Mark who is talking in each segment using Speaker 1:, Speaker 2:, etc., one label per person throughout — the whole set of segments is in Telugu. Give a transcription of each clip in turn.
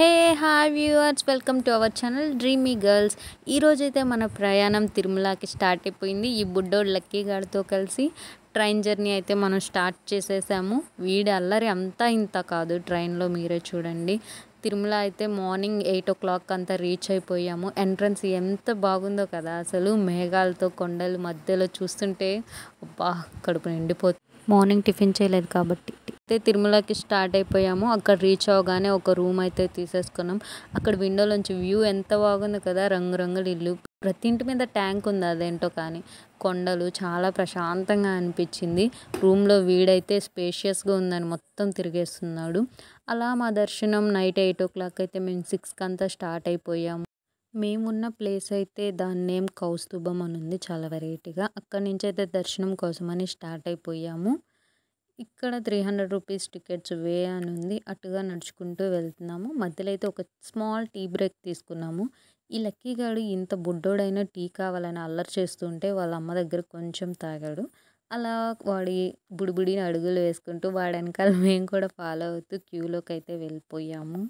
Speaker 1: Hey hi viewers welcome to our channel dreamy girls. ఈరోజైతే మన ప్రయాణం తిరుమలకి స్టార్ట్ అయిపోయింది. ఈ బుడ్డోడు లక్కీ గారితో కలిసి ట్రైన్ జర్నీ అయితే మనం స్టార్ట్ చేసేసాము. వీడి అల్లరి అంతా ఇంత కాదు. ట్రైన్లో మీరే చూడండి. తిరుమల అయితే మార్నింగ్ ఎయిట్ ఓ క్లాక్ అంతా రీచ్ అయిపోయాము. ఎంట్రన్స్ ఎంత బాగుందో కదా. అసలు మేఘాలతో కొండల మధ్యలో చూస్తుంటే అబ్బా కడుపు నిండిపోతుంది. మార్నింగ్ టిఫిన్ చేయలేదు కాబట్టి అయితే తిరుమలకి స్టార్ట్ అయిపోయాము. అక్కడ రీచ్ అవగానే ఒక రూమ్ అయితే తీసేసుకున్నాం. అక్కడ విండోలోంచి వ్యూ ఎంత బాగుంది కదా రంగురంగుల ఇల్లు. ప్రతి ఇంటి మీద ట్యాంక్ ఉంది అదేంటో కానీ కొండలు చాలా ప్రశాంతంగా అనిపించింది. రూమ్లో వీడైతే స్పేషియస్గా ఉందని మొత్తం తిరిగేస్తున్నాడు. అలా మా దర్శనం నైట్ ఎయిట్ ఓ క్లాక్ అయితే మేము సిక్స్కి అంతా స్టార్ట్ అయిపోయాము. మేమున్న ప్లేస్ అయితే దాని నేమ్ కౌస్తుభం అని ఉంది చాలా వెరైటీగా అక్కడి నుంచి అయితే దర్శనం కోసమని స్టార్ట్ అయిపోయాము. ఇక్కడ త్రీ హండ్రెడ్ రూపీస్ టికెట్స్ వే అని ఉంది. అటుగా నడుచుకుంటూ వెళ్తున్నాము. మధ్యలో అయితే ఒక స్మాల్ టీ బ్రేక్ తీసుకున్నాము. ఈ లక్కీ గాడు ఇంత బుడ్డోడైనా టీ కావాలని అల్లరి చేస్తుంటే వాళ్ళ అమ్మ దగ్గర కొంచెం తాగాడు. అలా వాడి బుడిబుడి అడుగులు వేసుకుంటూ వాడి వెనకాల మేము కూడా ఫాలో అవుతూ క్యూలోకి అయితే వెళ్ళిపోయాము.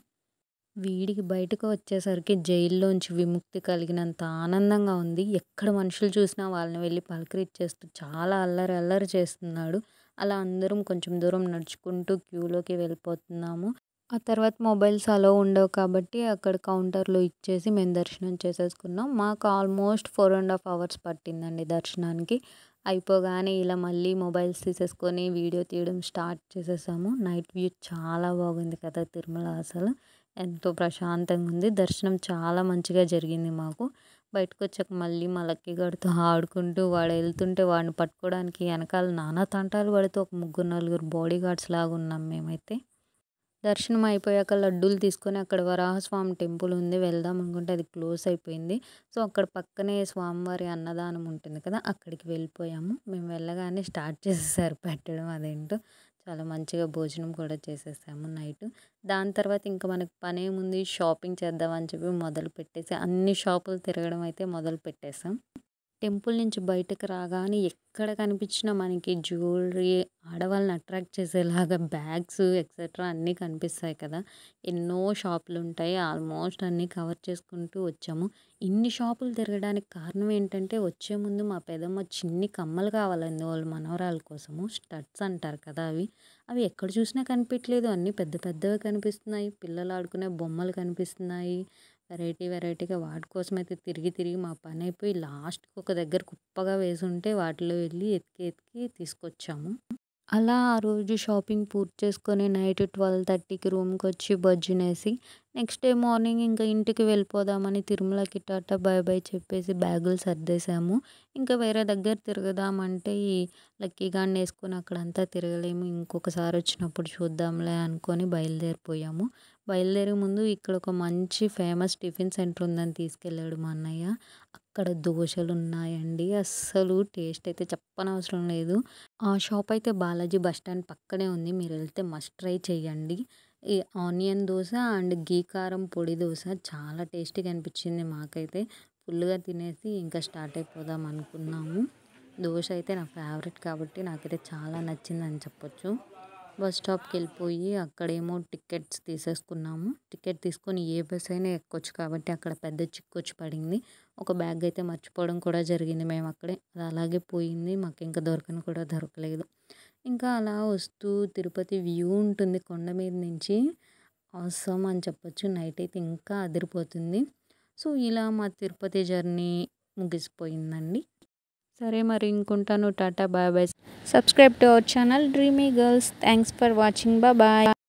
Speaker 1: వీడికి బయటకు వచ్చేసరికి జైల్లోంచి విముక్తి కలిగినంత ఆనందంగా ఉంది. ఎక్కడ మనుషులు చూసినా వాళ్ళని వెళ్ళి పలకరించేస్తూ చాలా అల్లరి అల్లరి చేస్తున్నాడు. అలా అందరం కొంచెం దూరం నడుచుకుంటూ క్యూలోకి వెళ్ళిపోతున్నాము. ఆ తర్వాత మొబైల్స్ అలో ఉండవు కాబట్టి అక్కడ కౌంటర్లో ఇచ్చేసి మేము దర్శనం చేసేసుకున్నాం. మాకు almost four and half hours పట్టిందండి దర్శనానికి. అయిపోగానే ఇలా మళ్ళీ మొబైల్స్ తీసేసుకొని వీడియో తీయడం స్టార్ట్ చేసేసాము. నైట్ వ్యూ చాలా బాగుంది కదా తిరుమల అసలు. ఎంతో ప్రశాంతంగా ఉంది. దర్శనం చాలా మంచిగా జరిగింది మాకు. బయటకు వచ్చాక మళ్ళీ మా లక్కీ ఆడుకుంటూ వాడు వెళ్తుంటే వాడిని పట్టుకోవడానికి వెనకాల నానా తంటాలు పడుతూ ఒక ముగ్గురు నలుగురు బాడీ గార్డ్స్ లాగా ఉన్నాం మేమైతే. దర్శనం అయిపోయాక లడ్డూలు తీసుకొని అక్కడ వరాహస్వామి టెంపుల్ ఉంది వెళ్దాం అనుకుంటే అది క్లోజ్ అయిపోయింది. సో అక్కడ పక్కనే స్వామివారి అన్నదానం ఉంటుంది కదా అక్కడికి వెళ్ళిపోయాము. మేము వెళ్ళగానే స్టార్ట్ చేసేసారు పెట్టడం అదేంటో. చాలా మంచిగా భోజనం కూడా చేసేసాము నైట్. దాని తర్వాత ఇంకా మనకు పని ఏముంది షాపింగ్ చేద్దామని చెప్పి మొదలు పెట్టేసి అన్ని షాపులు తిరగడం అయితే మొదలు పెట్టేసాం టెంపుల్ నుంచి బయటకు రాగానే ఎక్కడ కనిపించినా మనకి జ్యువెలరీ ఆడవాళ్ళని అట్రాక్ట్ చేసేలాగా బ్యాగ్స్ ఎక్సెట్రా అన్నీ కనిపిస్తాయి కదా. ఎన్నో షాపులు ఉంటాయి. ఆల్మోస్ట్ అన్నీ కవర్ చేసుకుంటూ వచ్చాము. ఇన్ని షాపులు తిరగడానికి కారణం ఏంటంటే వచ్చే ముందు మా పెదమ్మ చిన్ని కమ్మలు కావాలండి వాళ్ళ మనవరాల కోసము. స్టడ్స్ అంటారు కదా అవి. అవి ఎక్కడ చూసినా కనిపించలేదు అన్నీ పెద్ద పెద్దవి కనిపిస్తున్నాయి. పిల్లలు ఆడుకునే బొమ్మలు కనిపిస్తున్నాయి. వెరైటీ వెరైటీగా వాటి కోసం అయితే తిరిగి తిరిగి మా పని అయిపోయి లాస్ట్కి ఒక దగ్గర కుప్పగా వేసి ఉంటే వాటిలో వెళ్ళి ఎతికి ఎతికి తీసుకొచ్చాము. అలా ఆ రోజు షాపింగ్ పూర్తి చేసుకొని నైట్ ట్వెల్వ్ థర్టీకి రూమ్కి వచ్చి బజ్జినేసి నెక్స్ట్ డే మార్నింగ్ ఇంకా ఇంటికి వెళ్ళిపోదామని తిరుమలకి టాటా బాయ్ బాయ్ చెప్పేసి బ్యాగులు సర్దేశాము. ఇంకా వేరే దగ్గర తిరగదామంటే ఈ లక్కీగాన్ని వేసుకొని అక్కడంతా తిరగలేము. ఇంకొకసారి వచ్చినప్పుడు చూద్దాంలే అనుకొని బయలుదేరిపోయాము. బయలుదేరే ముందు ఇక్కడ ఒక మంచి ఫేమస్ టిఫిన్ సెంటర్ ఉందని తీసుకెళ్ళాడు మా అన్నయ్య. అక్కడ దోశలు ఉన్నాయండి. అస్సలు టేస్ట్ అయితే చెప్పనవసరం లేదు. ఆ షాప్ అయితే బాలాజీ బస్ స్టాండ్ పక్కనే ఉంది. మీరు వెళ్తే మస్ట్ ట్రై చేయండి ఈ ఆనియన్ దోశ అండ్ గీ కారం పొడి దోశ చాలా టేస్టీగా అనిపించింది మాకైతే. ఫుల్గా తినేసి ఇంకా స్టార్ట్ అయిపోదాం అనుకున్నాము. దోశ అయితే నా ఫేవరెట్ కాబట్టి నాకైతే చాలా నచ్చిందని చెప్పొచ్చు. బస్ స్టాప్కి వెళ్ళిపోయి అక్కడేమో టికెట్స్ తీసేసుకున్నాము. టికెట్ తీసుకొని ఏ బస్ అయినా ఎక్కొచ్చు కాబట్టి అక్కడ పెద్ద చిక్కొచ్చి పడింది. ఒక బ్యాగ్ అయితే మర్చిపోవడం కూడా జరిగింది మేము అక్కడే. అది అలాగే పోయింది. మాకు ఇంకా దొరకని కూడా దొరకలేదు. ఇంకా అలా వస్తూ తిరుపతి వ్యూ ఉంటుంది కొండ మీద నుంచి. అవసరం అని చెప్పొచ్చు. నైట్ అయితే ఇంకా అదిరిపోతుంది. సో ఇలా మా తిరుపతి జర్నీ ముగిసిపోయిందండి. సరే మరి ఇంకుంటాను tata bye bye. Subscribe to our channel dreamy girls thanks for watching bye